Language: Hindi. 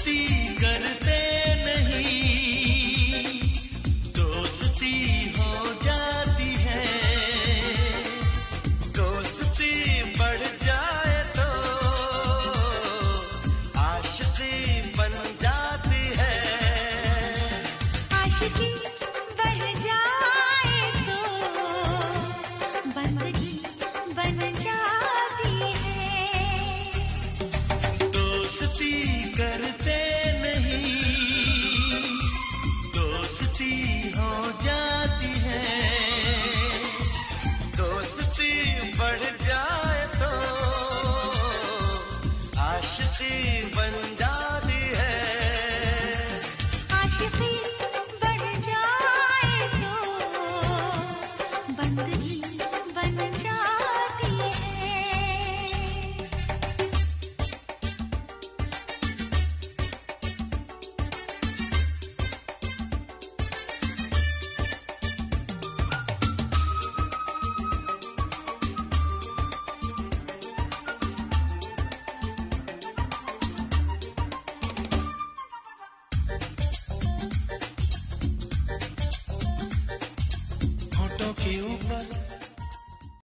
दोस्ती करते नहीं। दोस्ती हो जाती है। दोस्ती बढ़ जाए तो आशिकी बन जाती है। आशिकी आशिकी बन जाती है। आशिकी que ऊपर